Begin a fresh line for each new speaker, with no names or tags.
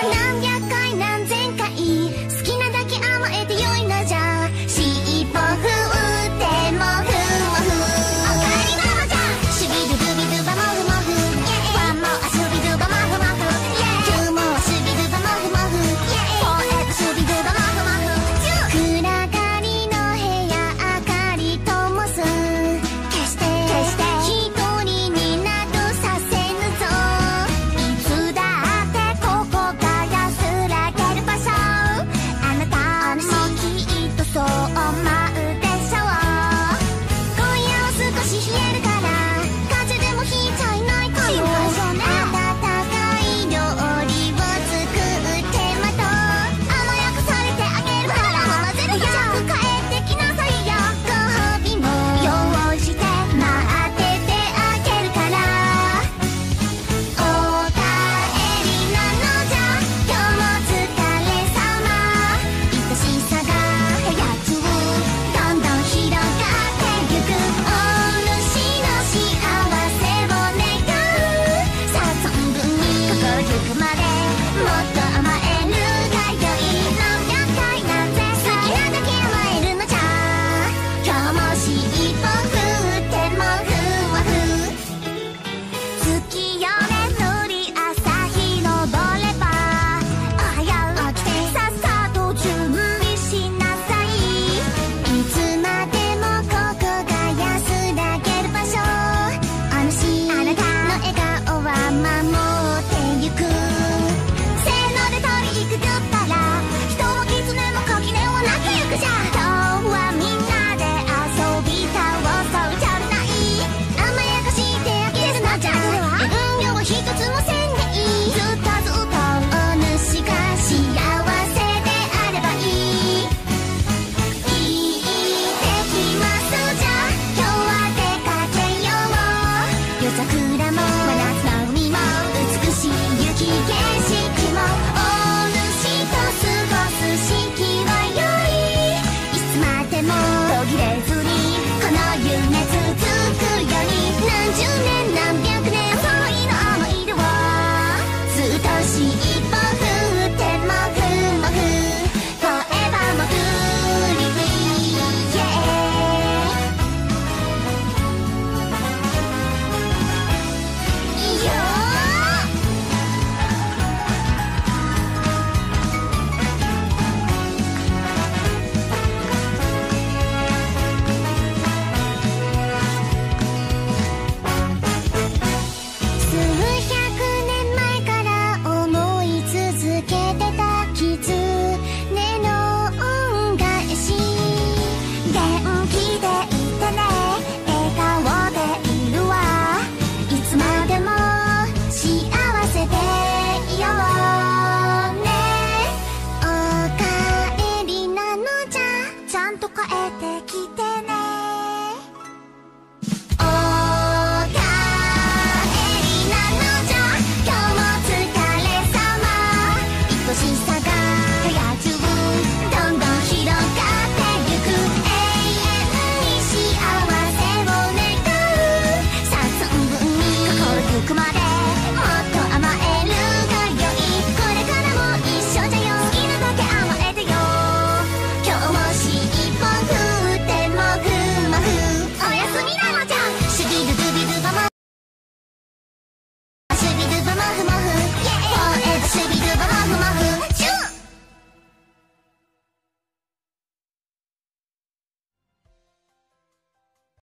何百僕らも